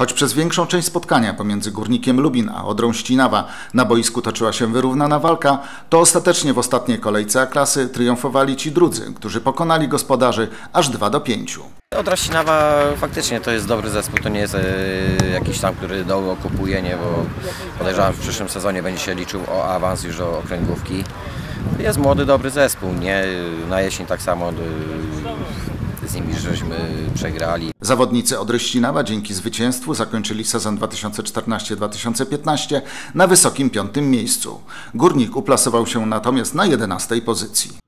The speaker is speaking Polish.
Choć przez większą część spotkania pomiędzy Górnikiem Lubin a Odrą Ścinawa na boisku toczyła się wyrównana walka, to ostatecznie w ostatniej kolejce A-klasy triumfowali ci drudzy, którzy pokonali gospodarzy aż 2 do 5. Odra Ścinawa faktycznie to jest dobry zespół, to nie jest e, jakiś tam, który doło kupuje, nie, bo podejrzewam w przyszłym sezonie będzie się liczył o awans już o okręgówki. Jest młody, dobry zespół, nie? Na jesień tak samo e, z nimi żeśmy przegrali. Zawodnicy Odry Ścinawa dzięki zwycięstwu zakończyli sezon 2014-2015 na wysokim piątym miejscu. Górnik uplasował się natomiast na 11 pozycji.